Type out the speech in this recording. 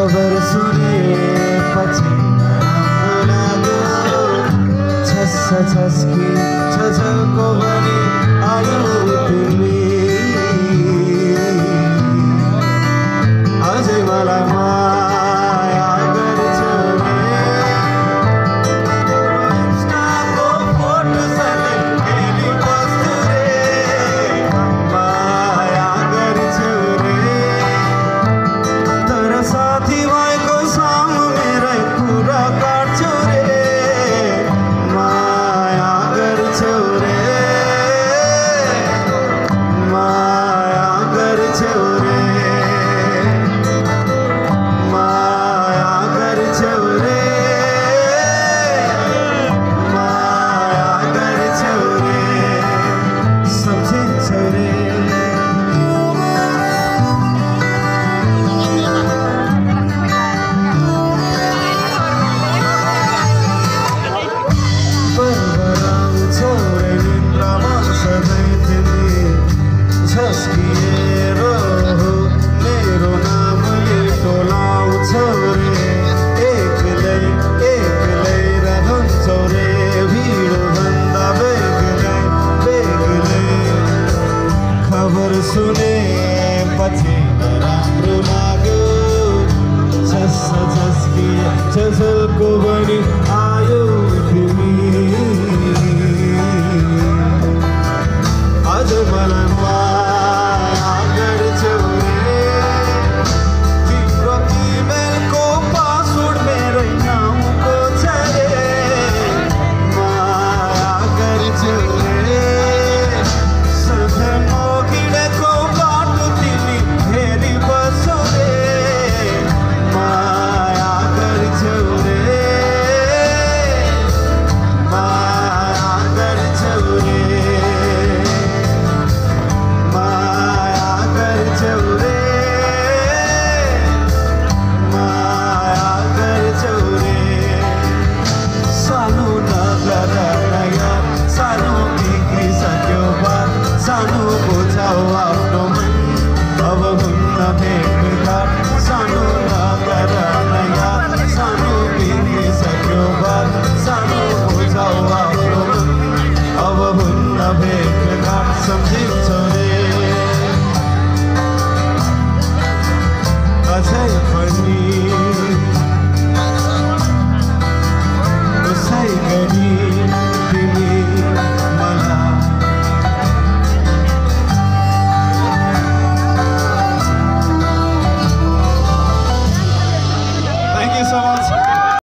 खबर सुनेपछि छस्क छस्की छझको भने आयो खबर सुने पछि राम्रो लाग्यो झस्किए झसलको पनि